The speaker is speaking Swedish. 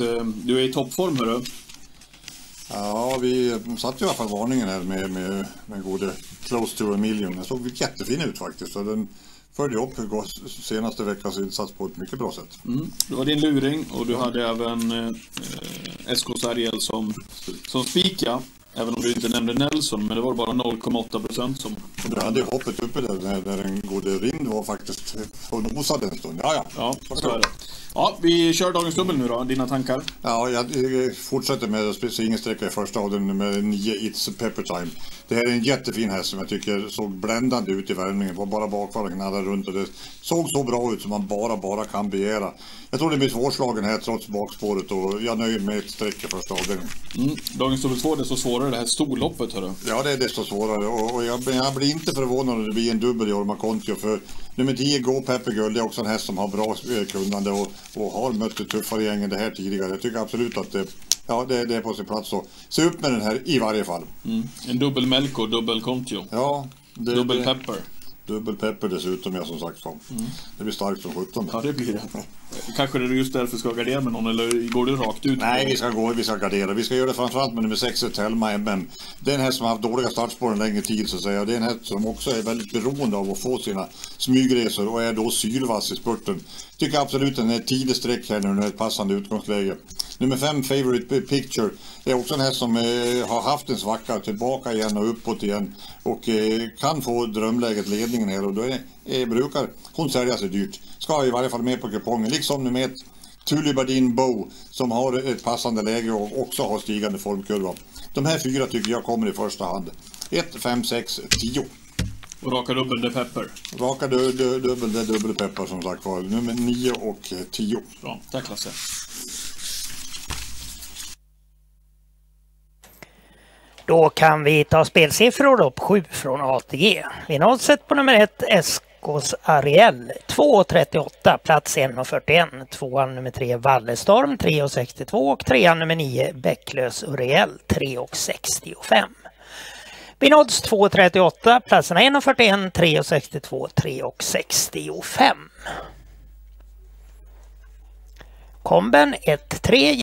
Eh, du är i toppform hörru. Ja, vi satte i alla fall varningen här med, med den gode Close to a million. Den såg jättefin ut faktiskt. Så den följde upp senaste veckans insats på ett mycket bra sätt. Mm. Det var din luring och du hade även eh, SKs Ariel som, som spika. Även om du inte nämnde Nelson, men det var bara 0,8 procent som... Du hade hoppet uppe där när den gode Rind var faktiskt och nosade en stund. Ja, ja. Ja, så är det. Ja, vi kör dagens dubbel nu då. Dina tankar? Ja, jag fortsätter med singelsträcka i första avdelningen med 9 It's Pepper Time. Det här är en jättefin häst som jag tycker såg bländande ut i värmningen. Var bara bakvarv knallade runt och det såg så bra ut som man bara, bara kan begära. Jag tror det blir svårslagen här trots bakspåret och jag nöjer mig med ett streck i första avdelningen. Mm. Dagens dubbel 2, desto svårare det här storloppet hörru. Ja, det är desto svårare och, och jag, jag, blir inte förvånad om det blir en dubbel i Orma Kontio för nummer 10 Go Pepper Girl, det är också en häst som har bra eh, kunnande och, och har mött ett tuffare gäng än det här tidigare. Jag tycker absolut att det Ja, det, det, är på sin plats så. Se upp med den här i varje fall. Mm. En dubbel Melko, dubbel Kontio. Ja. Det, dubbel Pepper. Dubbelpepper dessutom, ja som sagt. Mm. Det blir starkt som sjutton. Ja, det blir det. Kanske det är just därför ska gardera med någon, eller går du rakt ut? Nej, vi ska gå, vi ska gardera. Vi ska göra det framförallt med nummer 6, Telma MM. Det är en häst som har haft dåliga startspår en längre tid så att säga. Det är en häst som också är väldigt beroende av att få sina smygresor och är då sylvass i spurten. Tycker absolut den är tidig streck här nu, nu är ett passande utgångsläge. Nummer 5, Favorite Picture, är också en häst som eh, har haft en svacka, tillbaka igen och uppåt igen och eh, kan få drömläget ledningen här och då är, eh, brukar hon sälja sig dyrt. Ska i varje fall med på kupongen, liksom nummer 1, Tulibardin Bow som har ett passande läge och också har stigande formkurva. De här fyra tycker jag kommer i första hand. 1, 5, 6, 10. Och raka dubbel det pepper. Raka du, du, dubbel det dubbelpeppar som sagt var. Nummer 9 och 10. Bra, tack Lasse. Då kan vi ta spelsiffror upp. 7 från ATG. Vinnodset på nummer 1 SKs Ariel. 2,38 plats 1,41. Tvåan nummer 3 Wallestorm 3,62 och trean nummer 9 Bäcklös Uriel 3,65. Binods 2,38 platserna 1,41, 3,62, 3,65. Komben 1.3,